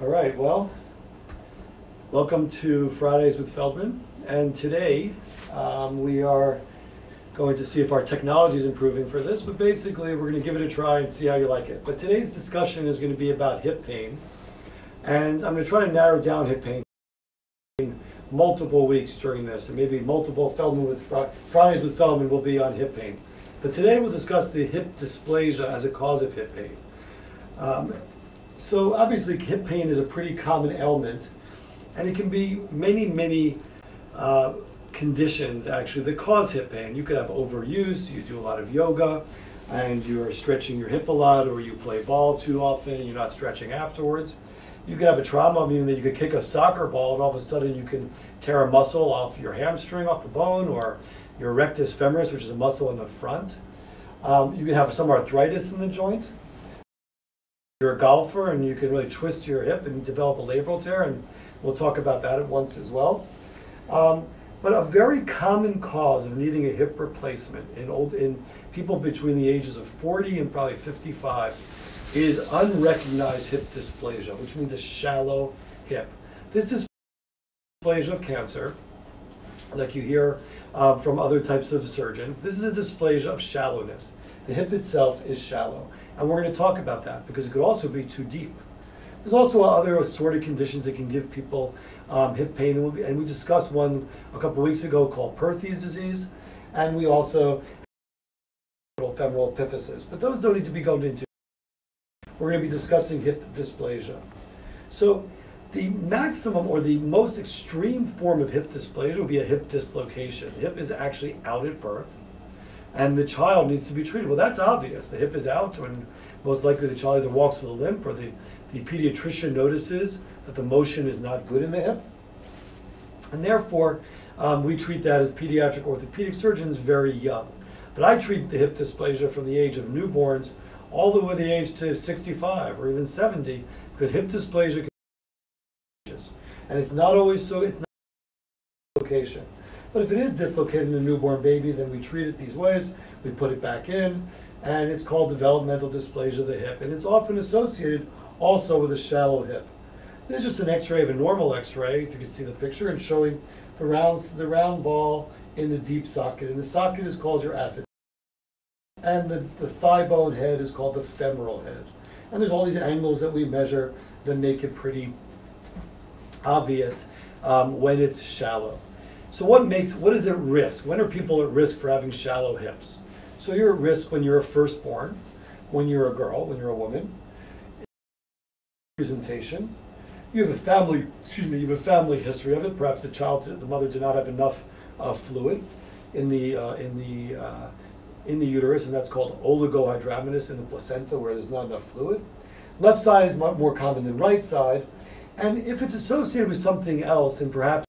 All right, well, welcome to Fridays with Feldman. And today um, we are going to see if our technology is improving for this, but basically we're going to give it a try and see how you like it. But today's discussion is going to be about hip pain. And I'm going to try to narrow down hip pain multiple weeks during this, and maybe multiple Feldman with Fridays with Feldman will be on hip pain. But today we'll discuss the hip dysplasia as a cause of hip pain. Um, so obviously hip pain is a pretty common ailment and it can be many, many uh, conditions actually that cause hip pain. You could have overuse, you do a lot of yoga and you're stretching your hip a lot or you play ball too often and you're not stretching afterwards. You could have a trauma, meaning that you could kick a soccer ball and all of a sudden you can tear a muscle off your hamstring, off the bone, or your rectus femoris, which is a muscle in the front. Um, you can have some arthritis in the joint. You're a golfer and you can really twist your hip and develop a labral tear, and we'll talk about that at once as well. Um, but a very common cause of needing a hip replacement in old in people between the ages of 40 and probably 55 is unrecognized hip dysplasia, which means a shallow hip. This is dysplasia of cancer, like you hear uh, from other types of surgeons. This is a dysplasia of shallowness. The hip itself is shallow. And we're going to talk about that because it could also be too deep. There's also other assorted conditions that can give people um, hip pain. And we, discussed one a couple weeks ago called Perthes disease. And we also femoral epiphysis. But those don't need to be going into. We're going to be discussing hip dysplasia. So the maximum or the most extreme form of hip dysplasia would be a hip dislocation. Hip is actually out at birth, and the child needs to be treated. Well, that's obvious. The hip is out, and most likely the child either walks with a limp or the, the pediatrician notices that the motion is not good in the hip. And therefore, um, we treat that as pediatric orthopedic surgeons very young. But I treat the hip dysplasia from the age of newborns all the way to the age to 65 or even 70 because hip dysplasia can and it's not always so, it's not location. But if it is dislocated in a newborn baby, then we treat it these ways. We put it back in, and it's called developmental dysplasia of the hip. And it's often associated also with a shallow hip. This is just an x-ray of a normal x-ray, if you can see the picture, and showing the round, the round ball in the deep socket. And the socket is called your acetabular. And the, the thigh bone head is called the femoral head. And there's all these angles that we measure that make it pretty obvious um, when it's shallow. So what makes, what is at risk? When are people at risk for having shallow hips? So you're at risk when you're a firstborn, when you're a girl, when you're a woman. Presentation. You have a family, excuse me, you have a family history of it. Perhaps the child, the mother did not have enough uh, fluid in the, uh, in the, uh, in the uterus, and that's called oligohydramnios in the placenta, where there's not enough fluid. Left side is more common than right side, and if it's associated with something else, then perhaps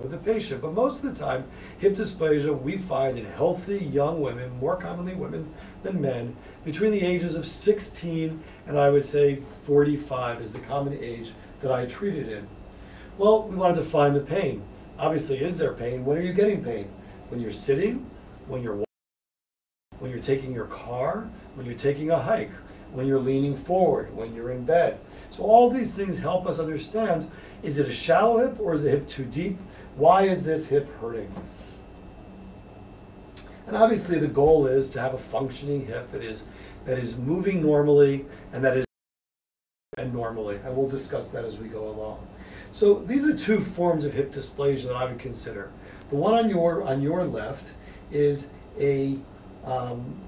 with the patient. But most of the time, hip dysplasia we find in healthy young women, more commonly women than men, between the ages of 16 and I would say 45 is the common age that I treated in. Well, we wanted to find the pain. Obviously, is there pain? When are you getting pain? When you're sitting, when you're walking, when you're taking your car, when you're taking a hike, when you're leaning forward, when you're in bed. So all these things help us understand, is it a shallow hip or is the hip too deep? Why is this hip hurting? And obviously the goal is to have a functioning hip that is that is moving normally and that is and normally. And we'll discuss that as we go along. So these are two forms of hip dysplasia that I would consider. The one on your on your left is a um,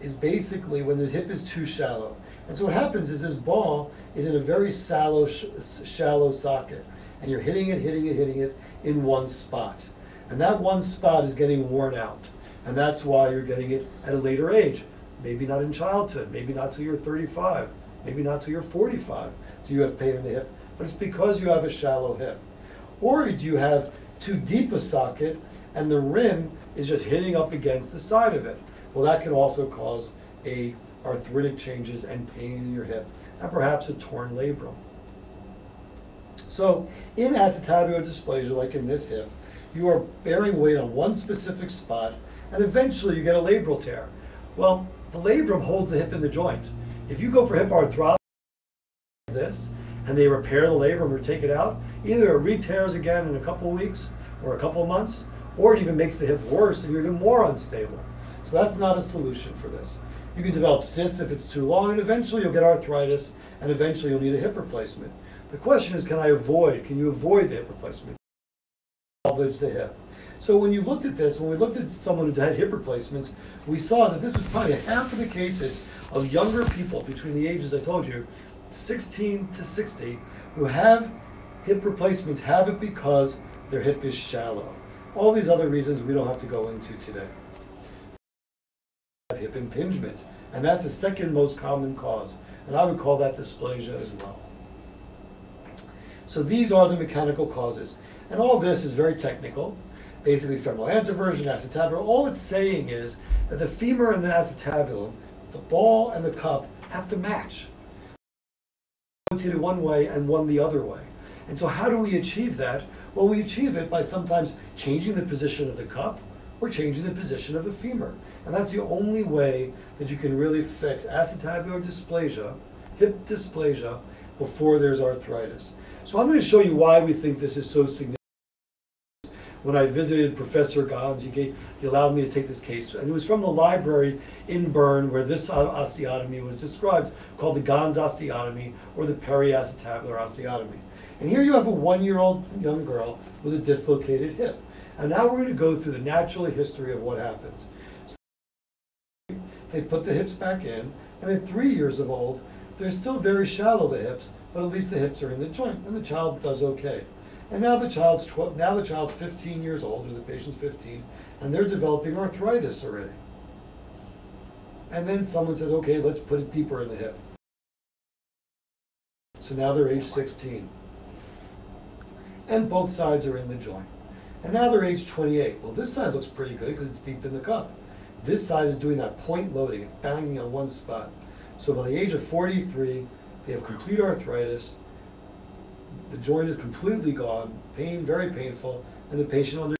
is basically when the hip is too shallow. And so what happens is this ball is in a very shallow, sh shallow socket, and you're hitting it, hitting it, hitting it in one spot. And that one spot is getting worn out. And that's why you're getting it at a later age. Maybe not in childhood, maybe not till you're 35, maybe not till you're 45 do you have pain in the hip, but it's because you have a shallow hip. Or do you have too deep a socket and the rim is just hitting up against the side of it? Well, that can also cause a arthritic changes and pain in your hip, and perhaps a torn labrum. So in acetabular dysplasia, like in this hip, you are bearing weight on one specific spot, and eventually you get a labral tear. Well, the labrum holds the hip in the joint. If you go for hip arthroscopy, this, and they repair the labrum or take it out, either it re-tears again in a couple weeks or a couple months, or it even makes the hip worse and you're even more unstable. So that's not a solution for this. You can develop cysts if it's too long, and eventually you'll get arthritis, and eventually you'll need a hip replacement. The question is, can I avoid, can you avoid the hip replacement? Salvage the hip. So when you looked at this, when we looked at someone who had hip replacements, we saw that this was probably half of the cases of younger people between the ages I told you, 16 to 60, who have hip replacements have it because their hip is shallow. All these other reasons we don't have to go into today. Hip impingement, and that's the second most common cause, and I would call that dysplasia as well. So these are the mechanical causes, and all this is very technical. Basically, femoral anteversion, acetabulum. All it's saying is that the femur and the acetabulum, the ball and the cup, have to match. Rotated one way and one the other way. And so, how do we achieve that? Well, we achieve it by sometimes changing the position of the cup or changing the position of the femur. And that's the only way that you can really fix acetabular dysplasia, hip dysplasia, before there's arthritis. So I'm going to show you why we think this is so significant. When I visited Professor Ganz, he, gave, he allowed me to take this case, and it was from the library in Bern where this osteotomy was described, called the Ganz osteotomy or the periacetabular osteotomy. And here you have a one-year-old young girl with a dislocated hip. And now we're going to go through the natural history of what happens. So they put the hips back in, and at three years of old, they're still very shallow, the hips, but at least the hips are in the joint, and the child does okay. And now the child's 12, now the child's 15 years old, or the patient's 15, and they're developing arthritis already. And then someone says, okay, let's put it deeper in the hip. So now they're age 16 and both sides are in the joint. And now they're age 28. Well, this side looks pretty good because it's deep in the cup. This side is doing that point loading, it's banging on one spot. So by the age of 43, they have complete arthritis, the joint is completely gone, pain, very painful, and the patient under.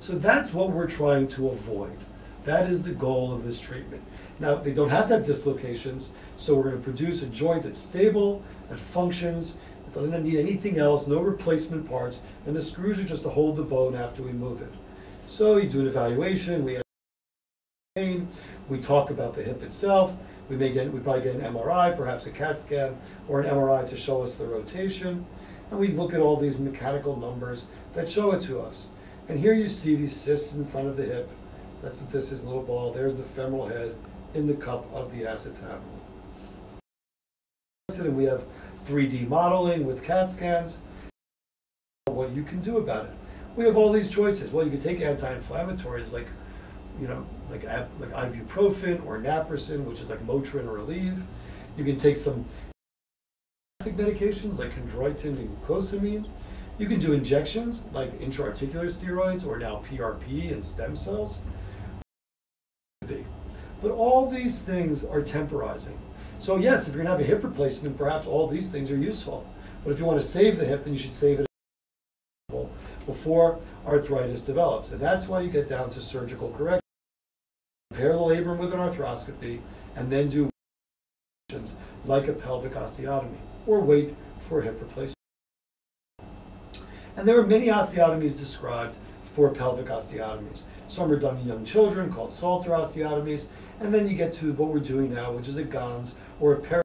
So that's what we're trying to avoid. That is the goal of this treatment. Now, they don't have to have dislocations, so we're going to produce a joint that's stable, that functions, doesn't need anything else, no replacement parts, and the screws are just to hold the bone after we move it. So you do an evaluation, we pain, we talk about the hip itself, we may get, we probably get an MRI, perhaps a CAT scan, or an MRI to show us the rotation, and we look at all these mechanical numbers that show it to us. And here you see these cysts in front of the hip. That's what this is, little ball. There's the femoral head in the cup of the acetabulum. And we have 3D modeling with CAT scans, what you can do about it. We have all these choices. Well, you can take anti-inflammatories like, you know, like, like ibuprofen or naproxen, which is like Motrin or Aleve. You can take some medications like chondroitin and glucosamine. You can do injections like intraarticular steroids or now PRP and stem cells. But all these things are temporizing. So yes, if you're gonna have a hip replacement, perhaps all these things are useful. But if you want to save the hip, then you should save it before arthritis develops. And that's why you get down to surgical correction. Repair the labrum with an arthroscopy, and then do like a pelvic osteotomy, or wait for a hip replacement. And there are many osteotomies described for pelvic osteotomies. Some are done in young children called Salter osteotomies, and then you get to what we're doing now, which is a Ganz or a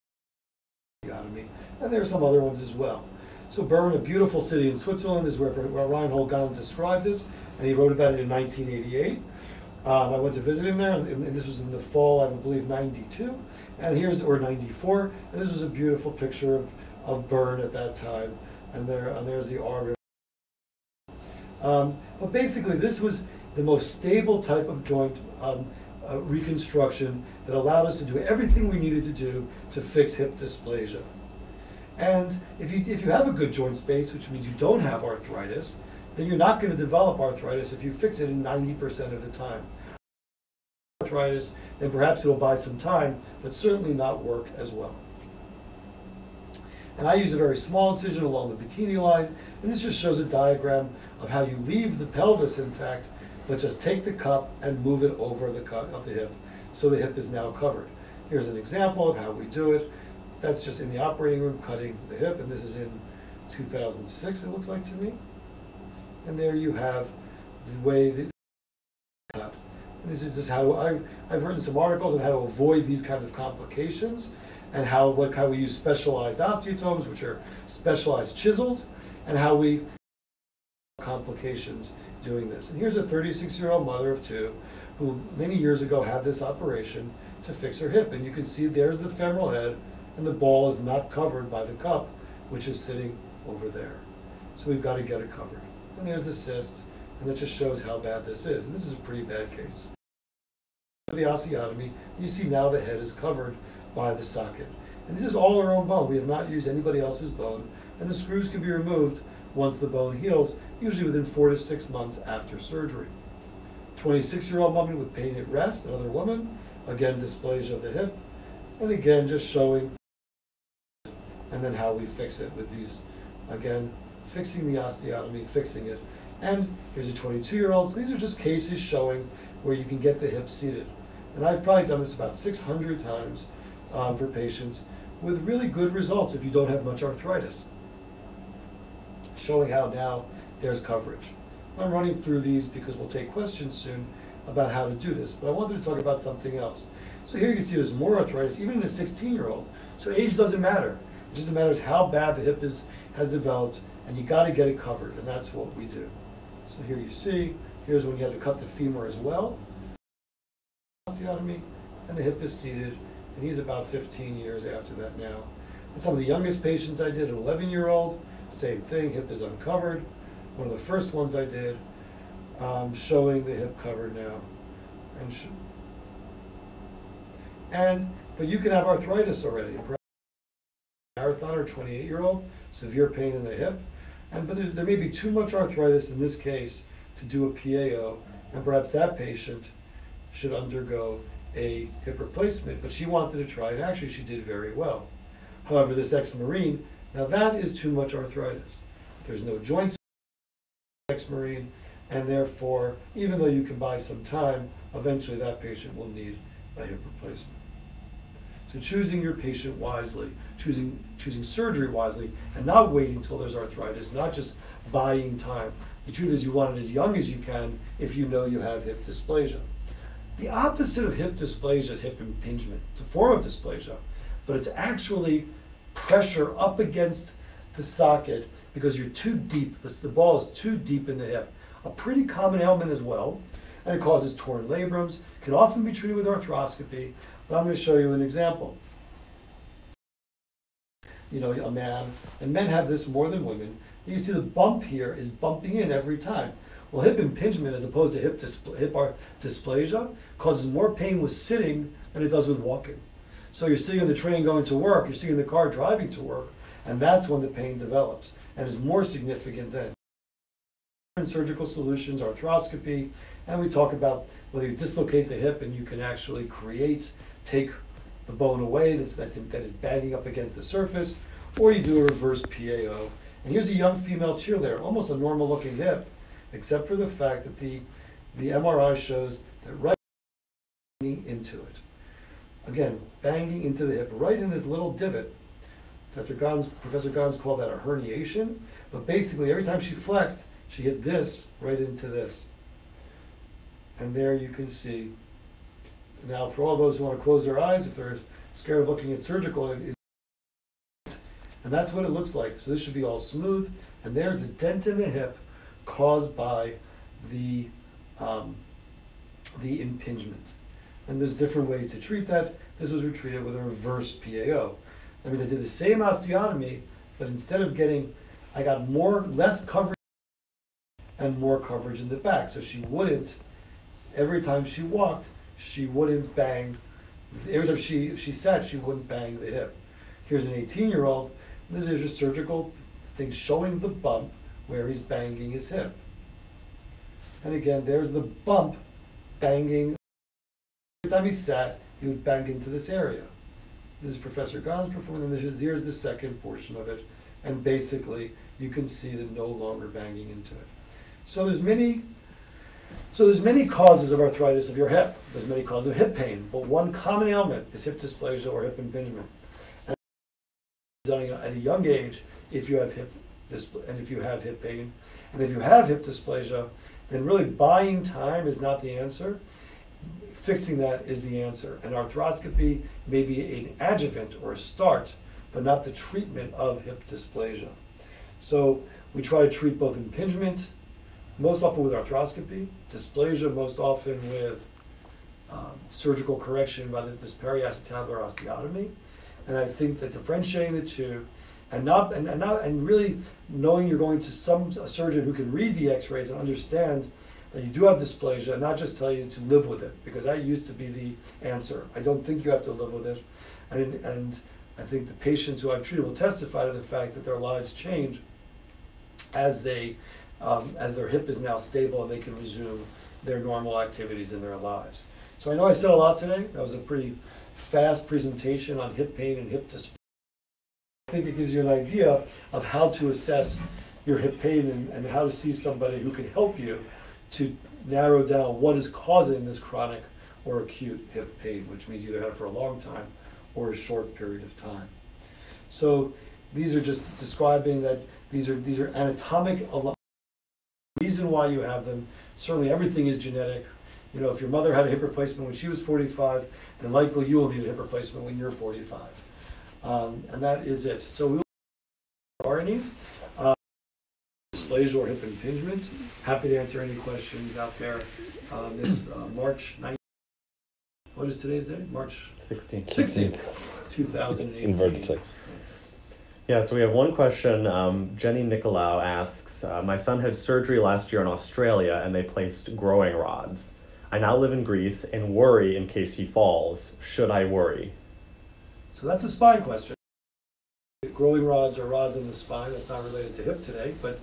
paraosteotomy. And there are some other ones as well. So Bern, a beautiful city in Switzerland, is where, where Reinhold Ganz described this, and he wrote about it in 1988. Um, I went to visit him there, and, and, this was in the fall, I believe, 92, and here's, or 94, and this was a beautiful picture of, of Bern at that time, and there, and there's the arbor. Um, but basically, this was the most stable type of joint um, uh, reconstruction that allowed us to do everything we needed to do to fix hip dysplasia. And if you, if you have a good joint space, which means you don't have arthritis, then you're not going to develop arthritis if you fix it in 90% of the time. Arthritis, then perhaps it'll buy some time, but certainly not work as well. And I use a very small incision along the bikini line, and this just shows a diagram of how you leave the pelvis intact but just take the cup and move it over the cut of the hip so the hip is now covered. Here's an example of how we do it. that's just in the operating room cutting the hip, and this is in 2006, it looks like to me. And there you have the way that cut. And this is just how I, I've written some articles on how to avoid these kinds of complications and how what how we use specialized osteotomes, which are specialized chisels, and how we complications doing this. And here's a 36-year-old mother of two who many years ago had this operation to fix her hip. And you can see there's the femoral head, and the ball is not covered by the cup, which is sitting over there. So we've got to get it covered. And there's the cyst, and that just shows how bad this is. And this is a pretty bad case. For the osteotomy, you see now the head is covered by the socket. And this is all our own bone. We have not used anybody else's bone. And the screws can be removed once the bone heals, usually within four to six months after surgery. 26 year old woman with pain at rest, another woman, again dysplasia of the hip, and again just showing and then how we fix it with these, again, fixing the osteotomy, fixing it. And here's a 22 year old. So these are just cases showing where you can get the hip seated. And I've probably done this about 600 times um, for patients with really good results if you don't have much arthritis. Showing how now there's coverage. I'm running through these because we'll take questions soon about how to do this, but I wanted to talk about something else. So here you can see there's more arthritis, even in a 16 year old. So age doesn't matter. It just matters how bad the hip is, has developed, and you got to get it covered, and that's what we do. So here you see, here's when you have to cut the femur as well. Osteotomy, and the hip is seated, and he's about 15 years after that now. And some of the youngest patients I did, an 11 year old, same thing, hip is uncovered. One of the first ones I did, um, showing the hip covered now. And, and, but you can have arthritis already marathoner, 28 year old, severe pain in the hip. And but there may be too much arthritis in this case to do a PAO, and perhaps that patient should undergo a hip replacement. But she wanted to try it. Actually, she did very well. However, this ex-marine, now that is too much arthritis. There's no joints ex-marine, and therefore, even though you can buy some time, eventually that patient will need a hip replacement. So choosing your patient wisely, choosing choosing surgery wisely, and not waiting until there's arthritis, not just buying time. The truth is you want it as young as you can if you know you have hip dysplasia. The opposite of hip dysplasia is hip impingement. It's a form of dysplasia, but it's actually pressure up against the socket because you're too deep. The, the ball is too deep in the hip. A pretty common ailment as well, and it causes torn labrums. Can often be treated with arthroscopy, but I'm going to show you an example. You know, a man, and men have this more than women. You see the bump here is bumping in every time. Well, hip impingement, as opposed to hip, dyspl- hip dysplasia, causes more pain with sitting than it does with walking. So you're sitting in the train going to work, you're sitting in the car driving to work, and that's when the pain develops and is more significant then. Surgical solutions, arthroscopy, and we talk about whether you dislocate the hip and you can actually create take the bone away that's, that's that is banging up against the surface, or you do a reverse PAO. And here's a young female cheerleader, almost a normal looking hip, except for the fact that the, the MRI shows that right into it. Again, banging into the hip, right in this little divot. Dr. Ganz, Professor Ganz called that a herniation, but basically every time she flexed, she hit this right into this. And there you can see now, for all those who want to close their eyes, if they're scared of looking at surgical, and that's what it looks like. So this should be all smooth. And there's the dent in the hip caused by the um, the impingement. And there's different ways to treat that. This was treated with a reverse PAO. That means I did the same osteotomy, but instead of getting, I got more, less coverage and more coverage in the back. So she wouldn't, every time she walked, she wouldn't bang. Every time she she sat, she wouldn't bang the hip. Here's an 18 year old. This is a surgical thing showing the bump where he's banging his hip. And again, there's the bump banging. Time he sat, he would bang into this area. This is Professor Ganz performing, and this is, here's the second portion of it. And basically, you can see the no longer banging into it. So there's many so there's many causes of arthritis of your hip. There's many causes of hip pain, but one common ailment is hip dysplasia or hip impingement. done at a young age if you have hip and if you have hip pain. And if you have hip dysplasia, then really buying time is not the answer. Fixing that is the answer. And arthroscopy may be an adjuvant or a start, but not the treatment of hip dysplasia. So we try to treat both impingement, most often with arthroscopy, dysplasia most often with um, surgical correction, whether this periacetabular osteotomy. And I think that differentiating the two and not and, and not and really knowing you're going to some surgeon who can read the x-rays and understand that you do have dysplasia and not just tell you to live with it because that used to be the answer. I don't think you have to live with it. And and I think the patients who I've treated will testify to the fact that their lives change as they um, as their hip is now stable and they can resume their normal activities in their lives. So I know I said a lot today. That was a pretty fast presentation on hip pain and hip dysplasia. I think it gives you an idea of how to assess your hip pain and, and how to see somebody who can help you to narrow down what is causing this chronic or acute hip pain, which means you either had it for a long time or a short period of time. So these are just describing that these are these are anatomic reason why you have them. Certainly everything is genetic. You know, if your mother had a hip replacement when she was 45, then likely you will need a hip replacement when you're 45. Um, and that is it. So we will RNA, uh, dysplasia or hip impingement. Happy to answer any questions out there on this uh, March 9th. What is today's date? March 16th. 16th, 2018. Inverted six. Yeah, so we have one question. Um, Jenny Nicolau asks uh, My son had surgery last year in Australia and they placed growing rods. I now live in Greece and worry in case he falls. Should I worry? So that's a spine question. Growing rods are rods in the spine. That's not related to hip today, but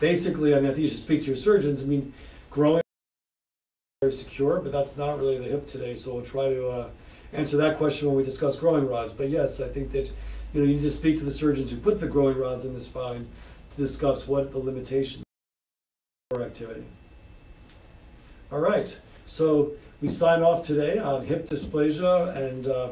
basically, I mean, I think you should speak to your surgeons. I mean, growing very secure, but that's not really the hip today. So we'll try to uh, answer that question when we discuss growing rods. But yes, I think that you know you need to speak to the surgeons who put the growing rods in the spine to discuss what the limitations are activity. All right, so we sign off today on hip dysplasia and. Uh,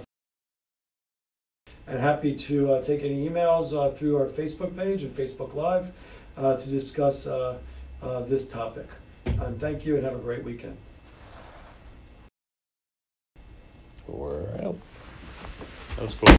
and happy to uh, take any emails uh, through our Facebook page and Facebook Live uh, to discuss uh, uh, this topic. And thank you and have a great weekend. We're. That was cool.